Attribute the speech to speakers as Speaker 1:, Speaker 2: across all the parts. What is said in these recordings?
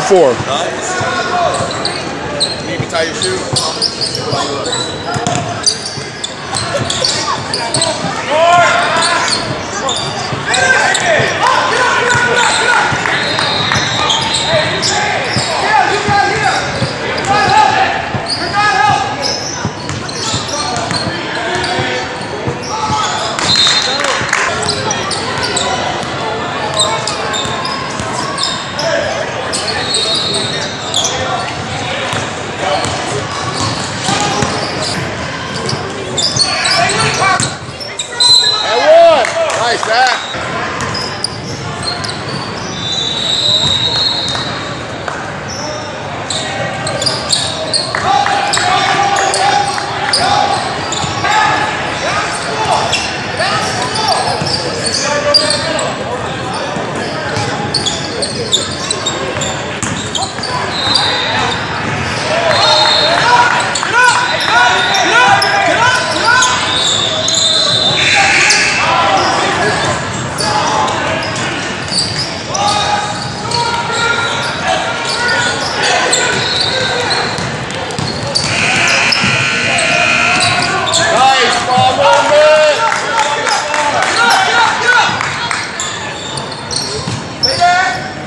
Speaker 1: 2v4.
Speaker 2: Nice. Me tie your shoe? Nice,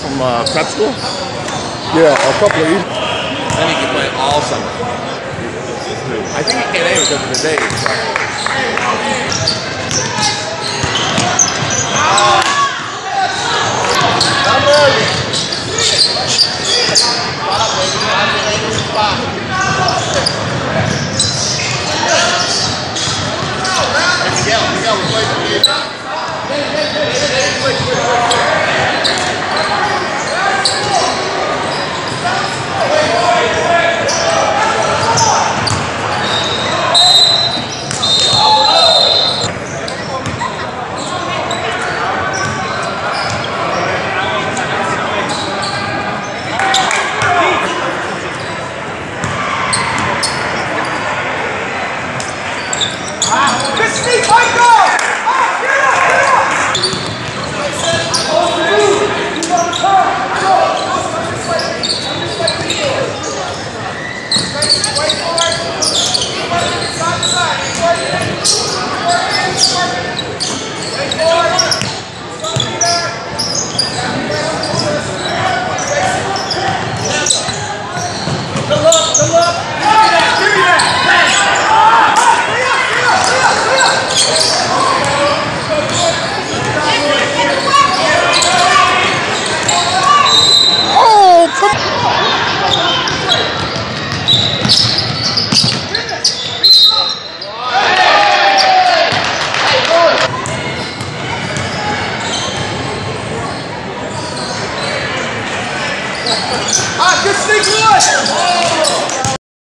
Speaker 2: from uh, prep school?
Speaker 1: Yeah, a couple of these.
Speaker 2: Then he can play all summer. I think he can't aim because of the days. Miguel,
Speaker 3: sneak, Lewis.